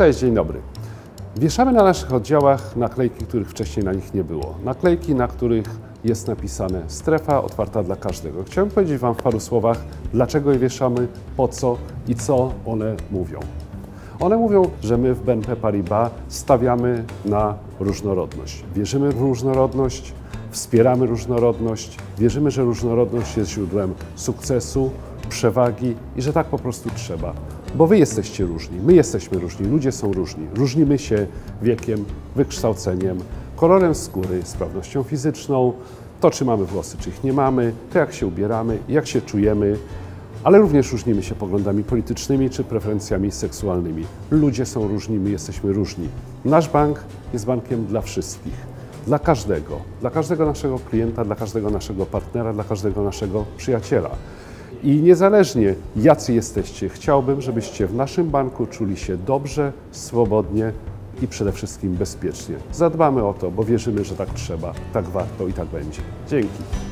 Cześć, dzień dobry. Wieszamy na naszych oddziałach naklejki, których wcześniej na nich nie było. Naklejki, na których jest napisane strefa otwarta dla każdego. Chciałem powiedzieć Wam w paru słowach, dlaczego je wieszamy, po co i co one mówią. One mówią, że my w BNP Paribas stawiamy na różnorodność. Wierzymy w różnorodność, wspieramy różnorodność, wierzymy, że różnorodność jest źródłem sukcesu, przewagi i że tak po prostu trzeba. Bo wy jesteście różni, my jesteśmy różni, ludzie są różni. Różnimy się wiekiem, wykształceniem, kolorem skóry, sprawnością fizyczną, to czy mamy włosy, czy ich nie mamy, to jak się ubieramy, jak się czujemy, ale również różnimy się poglądami politycznymi czy preferencjami seksualnymi. Ludzie są różni, my jesteśmy różni. Nasz bank jest bankiem dla wszystkich, dla każdego, dla każdego naszego klienta, dla każdego naszego partnera, dla każdego naszego przyjaciela. I niezależnie jacy jesteście, chciałbym, żebyście w naszym banku czuli się dobrze, swobodnie i przede wszystkim bezpiecznie. Zadbamy o to, bo wierzymy, że tak trzeba, tak warto i tak będzie. Dzięki.